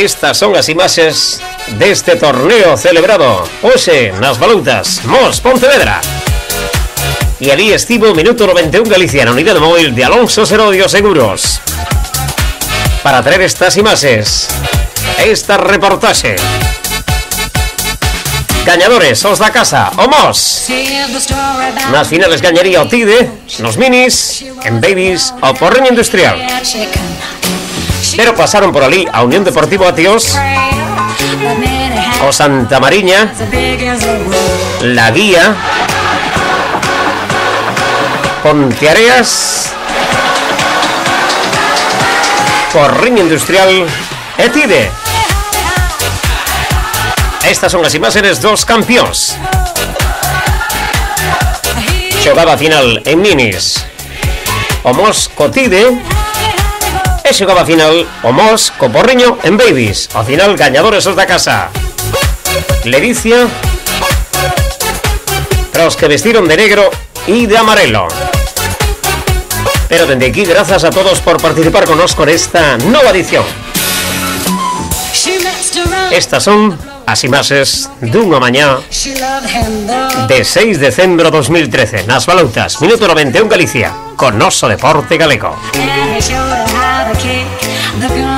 Estas son las imágenes de este torneo celebrado hoxe nas balutas Mos Pontevedra. Y allí estivo minuto 91 Galicia na unidade móvil de Alonso Serodio Seguros. Para traer estas imágenes, esta reportaje. Gañadores, os da casa, o Mos. Nas finales gañaría o Tide, nos minis, en babies o porreño industrial. Pero pasaron por allí a Unión Deportivo Atios, o Santa Mariña, La Guía, Ponteareas, Porriño Industrial e Tide. Estas son as imágenes dos campeóns. Xogaba a final en minis. O Mos Cotide e xogaba a final o Mos co Porriño en babies. Ao final gañadores os da casa. Ledicia para os que vestiron de negro y de amarelo. Pero desde aquí, gracias a todos por participar con nosotros en esta nueva edición. Estas son as imaxes dunha mañá de 6 de decembro 2013 nas balutas, minuto 91 Galicia, con noso deporte galego. sidekick. The girl